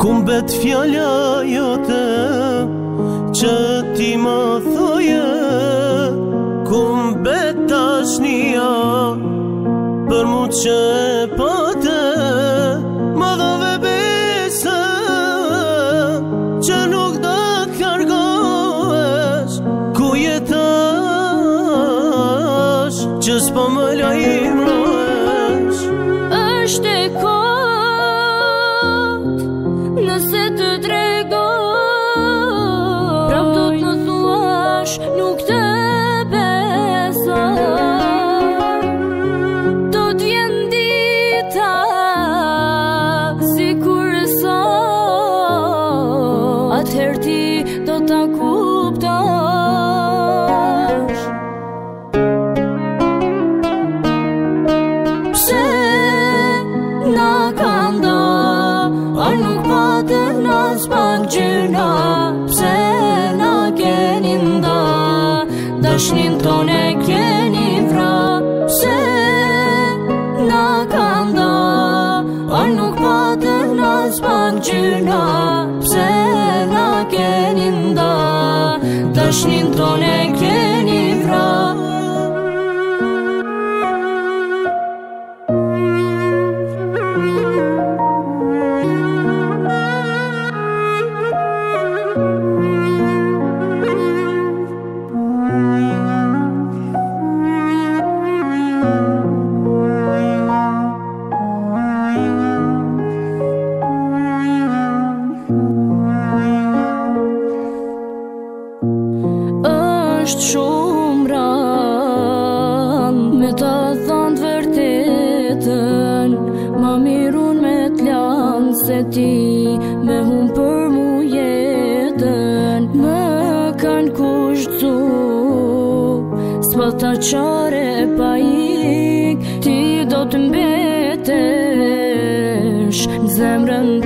Kumbet fjalla jote Që ti më thoje Kumbet tashnia Për mu që e po pate Më dhove besë Që nuk do të Ku jetash Që s'po më ta kuptosh Pse na ka ndo A nuk pa të nas gjyna Pse na keni nda Dashnin tonë është një ndonë e kje është shumë rand Me të thonë të vërtetën Ma mirun me të lanë se ti Me hun për mu jetën Më kanë kushë cu Sva ta qare pa ik Ti do të mbetesh Në zemrën të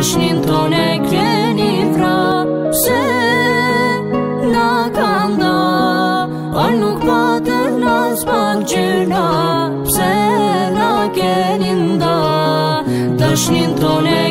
Të shnitë të ne krenim fra Pse në ka nda Par nuk patë po nësë pak gjëna Pse në keni nda Të shnitë të ne krenim fra